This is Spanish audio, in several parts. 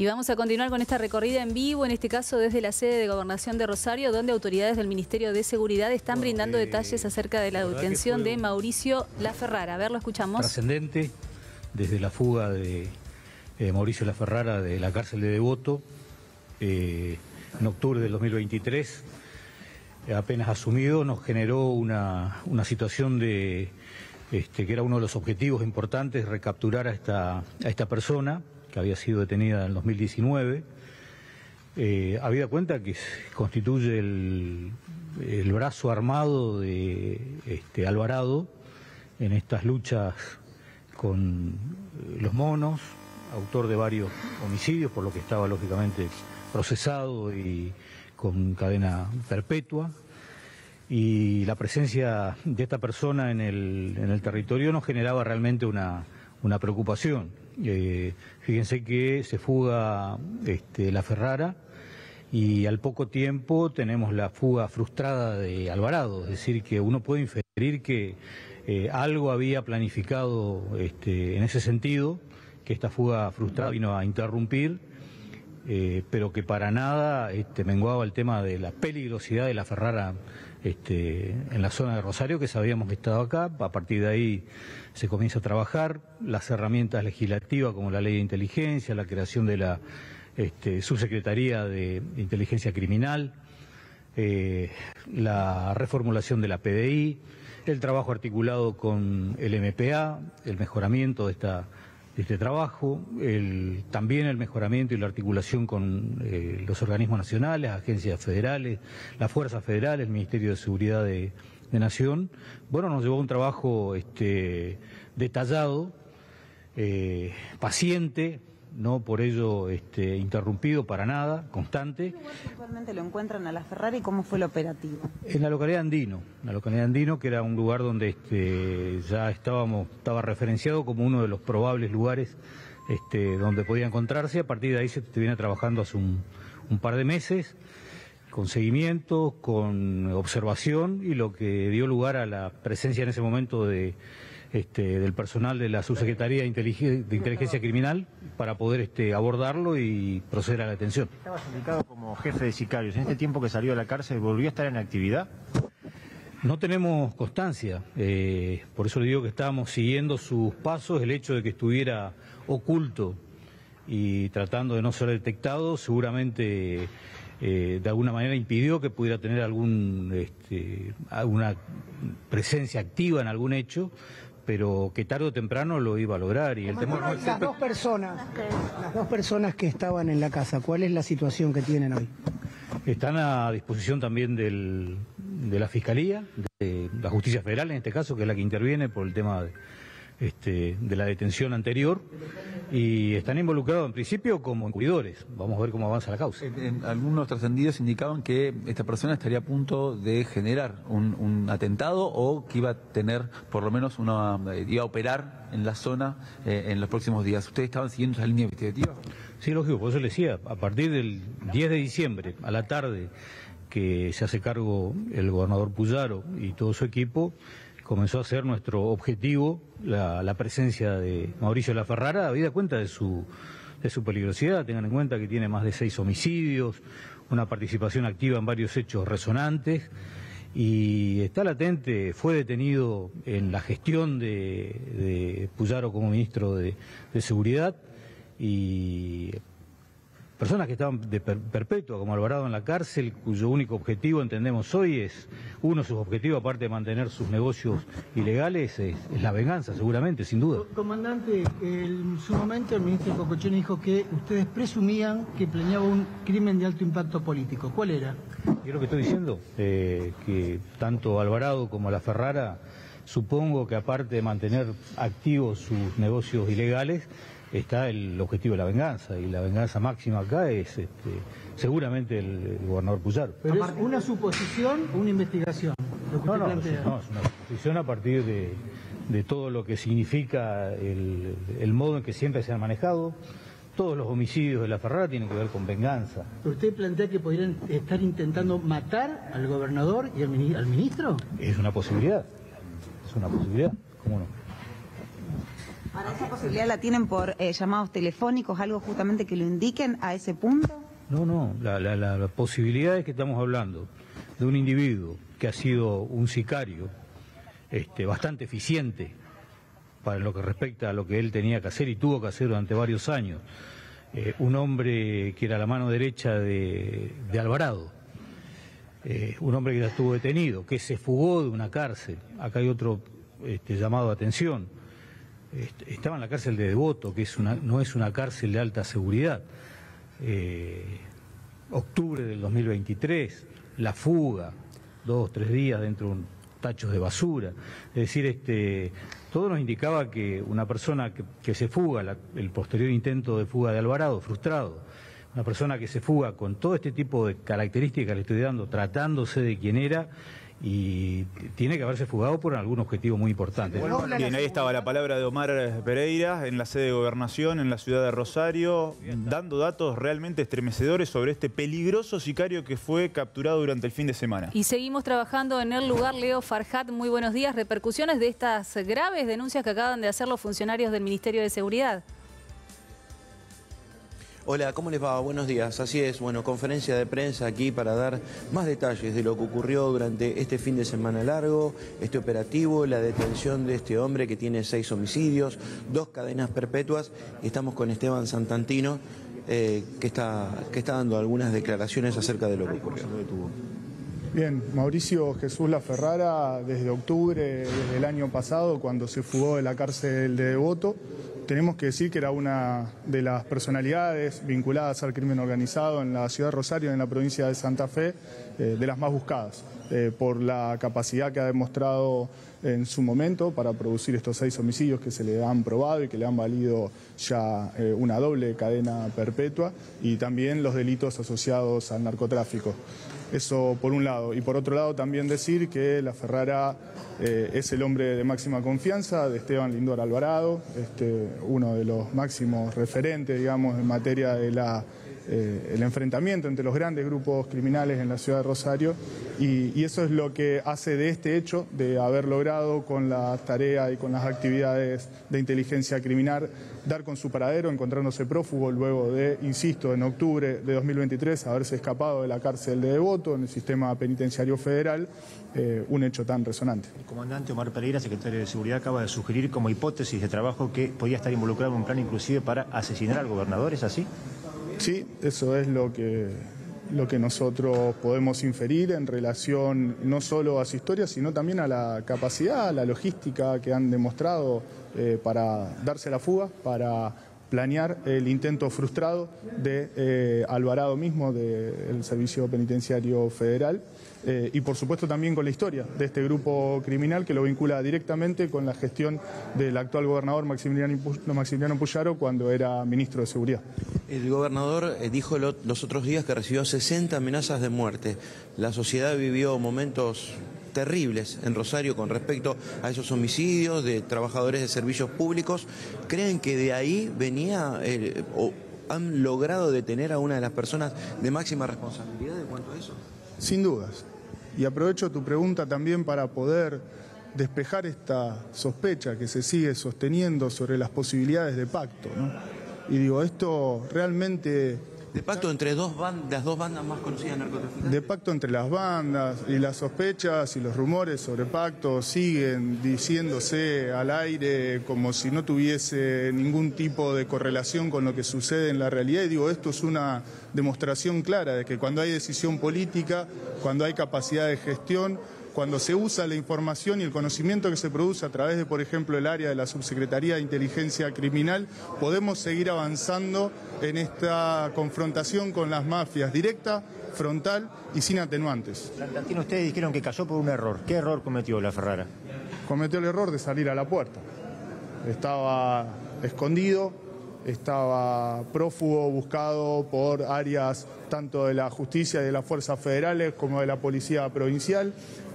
Y vamos a continuar con esta recorrida en vivo, en este caso desde la sede de Gobernación de Rosario, donde autoridades del Ministerio de Seguridad están brindando eh, detalles acerca de la detención de Mauricio Laferrara. A ver, lo escuchamos. Trascendente, desde la fuga de eh, Mauricio Laferrara de la cárcel de Devoto, eh, en octubre del 2023, apenas asumido, nos generó una, una situación de este, que era uno de los objetivos importantes, recapturar a esta, a esta persona que había sido detenida en el 2019. Eh, habida cuenta que constituye el, brazo armado de este, Alvarado en estas luchas con los monos, autor de varios homicidios, por lo que estaba lógicamente procesado y con cadena perpetua. Y la presencia de esta persona en el, territorio nos generaba realmente una preocupación. Eh, fíjense que se fuga este, la Ferrara y al poco tiempo tenemos la fuga frustrada de Alvarado, es decir, que uno puede inferir que eh, algo había planificado este, en ese sentido, que esta fuga frustrada vino a interrumpir, eh, pero que para nada este, menguaba el tema de la peligrosidad de la Ferrara este, en la zona de Rosario, que sabíamos que estaba acá. A partir de ahí se comienza a trabajar las herramientas legislativas como la ley de inteligencia, la creación de la este, subsecretaría de inteligencia criminal, eh, la reformulación de la PDI, el trabajo articulado con el MPA, el mejoramiento de esta este trabajo, también el mejoramiento y la articulación con eh, los organismos nacionales, agencias federales, las fuerzas federales, el Ministerio de Seguridad de, Nación. Bueno, nos llevó un trabajo este, detallado, eh, paciente, no por ello este, interrumpido para nada, constante. ¿Cuándo lo encuentran a la Ferrari cómo fue el operativo? En la localidad de Andino, en la localidad de Andino, que era un lugar donde este, ya estábamos, estaba referenciado como uno de los probables lugares este, donde podía encontrarse. A partir de ahí se viene trabajando hace un, un par de meses con seguimiento, con observación y lo que dio lugar a la presencia en ese momento de este, del personal de la Subsecretaría de, Inteligencia Criminal para poder este, abordarlo y proceder a la detención. Estaba indicado como jefe de sicarios. ¿En este tiempo que salió de la cárcel volvió a estar en actividad? No tenemos constancia, eh, por eso le digo que estábamos siguiendo sus pasos, el hecho de que estuviera oculto y tratando de no ser detectado, seguramente eh, de alguna manera impidió que pudiera tener algún, este, alguna presencia activa en algún hecho, pero que tarde o temprano lo iba a lograr. Y el tema las dos personas, las dos personas que estaban en la casa, ¿cuál es la situación que tienen hoy? Están a disposición también del, de la Fiscalía, de la Justicia Federal en este caso, que es la que interviene por el tema de, este, de la detención anterior y están involucrados en principio como encubridores. Vamos a ver cómo avanza la causa. algunos trascendidos indicaban que esta persona estaría a punto de generar un, atentado o que iba a tener por lo menos una eh, iba a operar en la zona eh, en los próximos días. ¿Ustedes estaban siguiendo esa línea investigativa? Sí, lógico, por eso le decía, a partir del 10 de diciembre a la tarde que se hace cargo el gobernador Puyaro y todo su equipo, comenzó a ser nuestro objetivo la, presencia de Mauricio Laferrara, habida cuenta de su, de su peligrosidad, tengan en cuenta que tiene más de seis homicidios, una participación activa en varios hechos resonantes y está latente, fue detenido en la gestión de, de Puyaro como ministro de, de Seguridad y personas que estaban de perpetua, como Alvarado en la cárcel, cuyo único objetivo, entendemos hoy, es, uno de sus objetivos, aparte de mantener sus negocios ilegales, es, la venganza, seguramente, sin duda. Comandante, en su momento el ministro Cocochón dijo que ustedes presumían que planeaba un crimen de alto impacto político. ¿Cuál era? Yo lo que estoy diciendo, eh, que tanto Alvarado como la Ferrara, supongo que aparte de mantener activos sus negocios ilegales, está el objetivo de la venganza y la venganza máxima acá es este, seguramente el, gobernador Puyaro. ¿Pero es una suposición o una investigación? no, no, no, es una suposición a partir de, todo lo que significa el, modo en que siempre se han manejado. Todos los homicidios de la Ferrara tienen que ver con venganza. ¿Pero usted plantea que podrían estar intentando matar al gobernador y al, al ministro? Es una posibilidad, es una posibilidad, ¿cómo no? Ahora, ¿esa posibilidad la tienen por eh, llamados telefónicos, algo justamente que lo indiquen a ese punto? No, no, la, la, la, posibilidad es que estamos hablando de un individuo que ha sido un sicario este, bastante eficiente para lo que respecta a lo que él tenía que hacer y tuvo que hacer durante varios años. Eh, un hombre que era la mano derecha de, de Alvarado, eh, un hombre que ya estuvo detenido, que se fugó de una cárcel. Acá hay otro este, llamado de atención. Estaba en la cárcel de Devoto, que es una, no es una cárcel de alta seguridad. Eh, octubre del 2023, la fuga, dos, tres días dentro de un tacho de basura. Es decir, este, todo nos indicaba que una persona que, se fuga, el posterior intento de fuga de Alvarado, frustrado, una persona que se fuga con todo este tipo de características que le estoy dando, tratándose de quién era, y tiene que haberse fugado por algún objetivo muy importante. Bien, ahí estaba la palabra de Omar Pereira en la sede de gobernación en la ciudad de Rosario, dando datos realmente estremecedores sobre este peligroso sicario que fue capturado durante el fin de semana. Y seguimos trabajando en el lugar, Leo Farhat, muy buenos días. Repercusiones de estas graves denuncias que acaban de hacer los funcionarios del Ministerio de Seguridad. Hola, ¿cómo les va? Buenos días. Así es, bueno, conferencia de prensa aquí para dar más detalles de lo que ocurrió durante este fin de semana largo, este operativo, la detención de este hombre que tiene seis homicidios, dos cadenas perpetuas. Estamos con Esteban Santantino, eh, que, está, que está dando algunas declaraciones acerca de lo que ocurrió. Bien, Mauricio Jesús La Ferrara, desde octubre desde el año pasado, cuando se fugó de la cárcel de Devoto, tenemos que decir que era una de las personalidades vinculadas al crimen organizado en la ciudad de Rosario, en la provincia de Santa Fe, eh, de las más buscadas, eh, por la capacidad que ha demostrado en su momento para producir estos seis homicidios que se le han probado y que le han valido ya eh, una doble cadena perpetua y también los delitos asociados al narcotráfico. Eso por un lado. Y por otro lado también decir que la Ferrara eh, es el hombre de máxima confianza de Esteban Lindor Alvarado, este, uno de los máximos referentes, digamos, en materia de la eh, el enfrentamiento entre los grandes grupos criminales en la ciudad de Rosario y, y, eso es lo que hace de este hecho, de haber logrado con la tarea y con las actividades de inteligencia criminal dar con su paradero, encontrándose prófugo luego de, insisto, en octubre de 2023 haberse escapado de la cárcel de Devoto en el sistema penitenciario federal, eh, un hecho tan resonante. El comandante Omar Pereira, secretario de Seguridad, acaba de sugerir como hipótesis de trabajo que podía estar involucrado en un plan inclusive para asesinar al gobernador, ¿es así? Sí, eso es lo que, lo que nosotros podemos inferir en relación no solo a su historia, sino también a la capacidad, a la logística que han demostrado eh, para darse la fuga, para planear el intento frustrado de eh, Alvarado mismo, del Servicio Penitenciario Federal. Eh, y por supuesto también con la historia de este grupo criminal que lo vincula directamente con la gestión del actual gobernador Maximiliano, Maximiliano Puyaro cuando era ministro de Seguridad. El gobernador eh, dijo lo, los otros días que recibió 60 amenazas de muerte. La sociedad vivió momentos terribles en Rosario con respecto a esos homicidios de trabajadores de servicios públicos. ¿Creen que de ahí venía o han logrado detener a una de las personas de máxima responsabilidad en cuanto a eso? Sin dudas. Y aprovecho tu pregunta también para poder despejar esta sospecha que se sigue sosteniendo sobre las posibilidades de pacto. ¿no? Y digo, esto realmente... De pacto entre dos bandas, las dos bandas más conocidas narcotraficantes. De pacto entre las bandas y las sospechas y los rumores sobre pacto siguen diciéndose al aire como si no tuviese ningún tipo de correlación con lo que sucede en la realidad. Y digo, esto es una demostración clara de que cuando hay decisión política, cuando hay capacidad de gestión, cuando se usa la información y el conocimiento que se produce a través de, por ejemplo, el área de la Subsecretaría de Inteligencia Criminal, podemos seguir avanzando en esta confrontación con las mafias directa, frontal y sin atenuantes. Santantino, ustedes dijeron que cayó por un error. ¿Qué error cometió la Ferrara? Cometió el error de salir a la puerta. Estaba escondido, estaba prófugo, buscado por áreas tanto de la justicia y de las fuerzas federales como de la policía provincial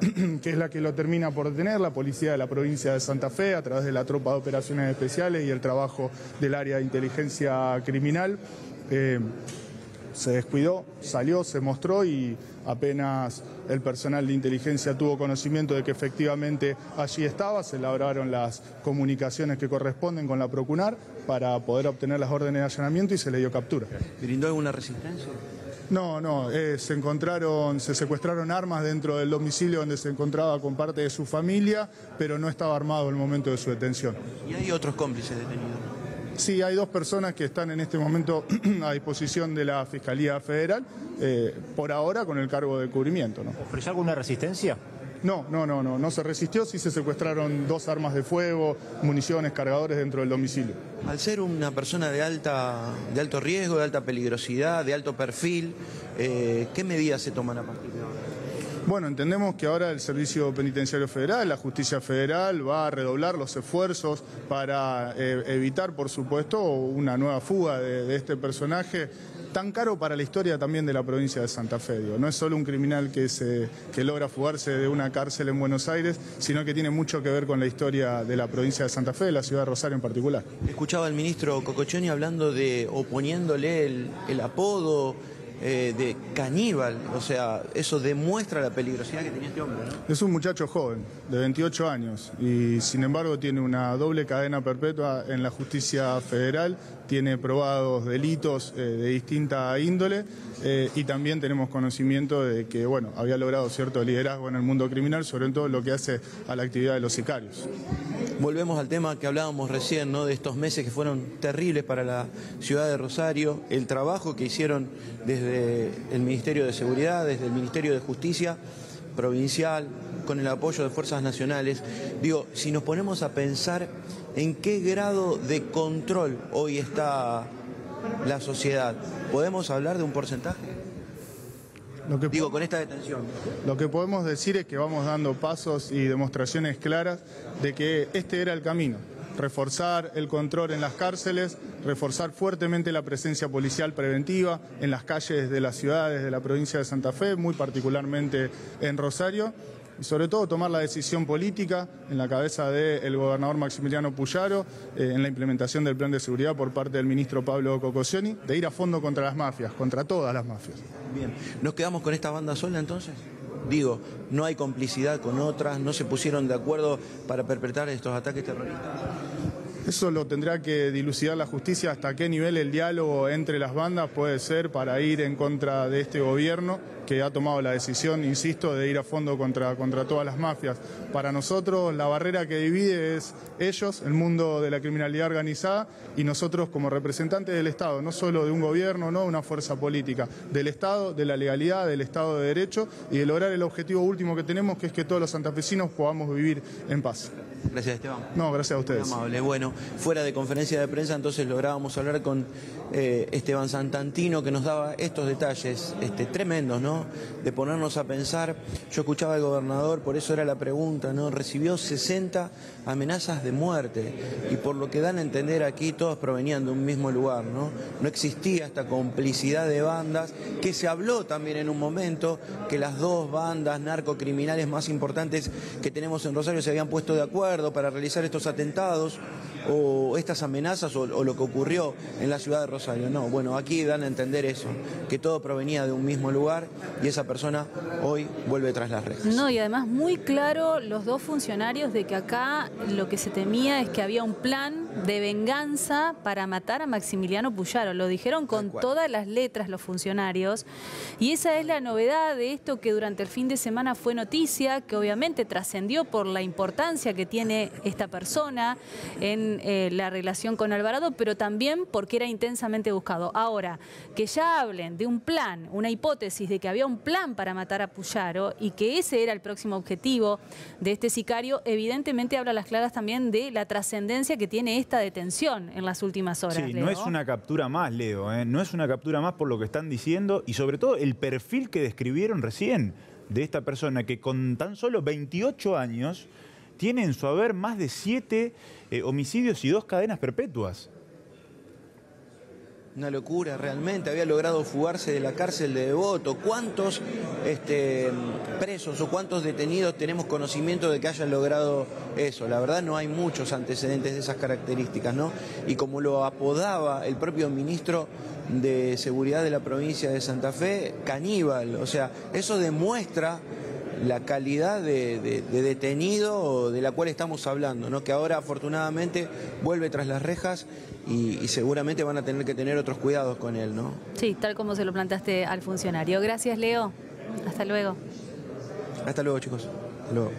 que es la que lo termina por detener, la policía de la provincia de Santa Fe, a través de la tropa de operaciones especiales y el trabajo del área de inteligencia criminal. Eh, se descuidó, salió, se mostró y apenas el personal de inteligencia tuvo conocimiento de que efectivamente allí estaba, se elaboraron las comunicaciones que corresponden con la Procunar para poder obtener las órdenes de allanamiento y se le dio captura. ¿Brindó alguna resistencia? No, no, eh, se encontraron, se secuestraron armas dentro del domicilio donde se encontraba con parte de su familia, pero no estaba armado en el momento de su detención. ¿Y hay otros cómplices detenidos? Sí, hay dos personas que están en este momento a disposición de la Fiscalía Federal, eh, por ahora con el cargo de cubrimiento. ¿no? ¿Ofreció alguna resistencia? No, no, no, no, no se resistió, sí se secuestraron dos armas de fuego, municiones, cargadores dentro del domicilio. Al ser una persona de, alta, de alto riesgo, de alta peligrosidad, de alto perfil, eh, ¿qué medidas se toman a partir de ahora? Bueno, entendemos que ahora el Servicio Penitenciario Federal, la Justicia Federal, va a redoblar los esfuerzos para eh, evitar, por supuesto, una nueva fuga de, de, este personaje tan caro para la historia también de la provincia de Santa Fe. Digo. No es solo un criminal que, se, que logra fugarse de una cárcel en Buenos Aires, sino que tiene mucho que ver con la historia de la provincia de Santa Fe, de la ciudad de Rosario en particular. Escuchaba al ministro Cocochoni hablando de, o poniéndole el, el apodo eh, de caníbal, o sea, eso demuestra la peligrosidad que tenía este hombre. ¿no? Es un muchacho joven, de 28 años, y sin embargo tiene una doble cadena perpetua en la justicia federal, tiene probados delitos eh, de distinta índole eh, y también tenemos conocimiento de que bueno, había logrado cierto liderazgo en el mundo criminal, sobre todo lo que hace a la actividad de los sicarios. Volvemos al tema que hablábamos recién, ¿no? de estos meses que fueron terribles para la ciudad de Rosario, el trabajo que hicieron desde el Ministerio de Seguridad, desde el Ministerio de Justicia provincial, con el apoyo de fuerzas nacionales. Digo, si nos ponemos a pensar en qué grado de control hoy está la sociedad, ¿podemos hablar de un porcentaje? Lo que Digo, con esta detención. Lo que podemos decir es que vamos dando pasos y demostraciones claras de que este era el camino. Reforzar el control en las cárceles, reforzar fuertemente la presencia policial preventiva en las calles de las ciudades de la provincia de Santa Fe, muy particularmente en Rosario, y sobre todo tomar la decisión política en la cabeza del gobernador Maximiliano Puyaro, eh, en la implementación del plan de seguridad por parte del ministro Pablo Cocosioni, de ir a fondo contra las mafias, contra todas las mafias. Bien, ¿nos quedamos con esta banda sola entonces? Digo, no hay complicidad con otras, no se pusieron de acuerdo para perpetrar estos ataques terroristas. Eso lo tendrá que dilucidar la justicia hasta qué nivel el diálogo entre las bandas puede ser para ir en contra de este gobierno que ha tomado la decisión, insisto, de ir a fondo contra, contra todas las mafias. Para nosotros la barrera que divide es ellos, el mundo de la criminalidad organizada, y nosotros como representantes del Estado, no solo de un gobierno, no una fuerza política, del Estado, de la legalidad, del Estado de Derecho y de lograr el objetivo último que tenemos, que es que todos los santafesinos podamos vivir en paz. Gracias, Esteban. No, gracias a ustedes. Muy amable. Bueno, fuera de conferencia de prensa, entonces lográbamos hablar con eh, Esteban Santantino, que nos daba estos detalles este, tremendos, ¿no? De ponernos a pensar. Yo escuchaba al gobernador, por eso era la pregunta, ¿no? Recibió 60 amenazas de muerte y por lo que dan a entender aquí, todos provenían de un mismo lugar, ¿no? No existía esta complicidad de bandas, que se habló también en un momento que las dos bandas narcocriminales más importantes que tenemos en Rosario se habían puesto de acuerdo para realizar estos atentados o estas amenazas o, o, lo que ocurrió en la ciudad de Rosario. No, bueno, aquí dan a entender eso, que todo provenía de un mismo lugar y esa persona hoy vuelve tras las rejas. No, y además muy claro los dos funcionarios de que acá lo que se temía es que había un plan de venganza para matar a Maximiliano Puyaro. Lo dijeron con todas las letras los funcionarios. Y esa es la novedad de esto que durante el fin de semana fue noticia, que obviamente trascendió por la importancia que tiene esta persona en eh, la relación con Alvarado, pero también porque era intensamente buscado. Ahora, que ya hablen de un plan, una hipótesis de que había un plan para matar a Puyaro y que ese era el próximo objetivo de este sicario, evidentemente habla a las claras también de la trascendencia que tiene esta detención en las últimas horas. Sí, Leo. no es una captura más, Leo, ¿eh? no es una captura más por lo que están diciendo y sobre todo el perfil que describieron recién de esta persona que con tan solo 28 años tiene en su haber más de 7 eh, homicidios y dos cadenas perpetuas. Una locura realmente, había logrado fugarse de la cárcel de Devoto. ¿Cuántos este, presos o cuántos detenidos tenemos conocimiento de que hayan logrado eso? La verdad no hay muchos antecedentes de esas características, ¿no? Y como lo apodaba el propio ministro de seguridad de la provincia de Santa Fe caníbal. O sea, eso demuestra la calidad de, de- de detenido de la cual estamos hablando, ¿no? que ahora afortunadamente vuelve tras las rejas y, y seguramente van a tener que tener otros cuidados con él. ¿no? Sí, tal como se lo planteaste al funcionario. Gracias, Leo. Hasta luego. Hasta luego chicos. Hasta luego.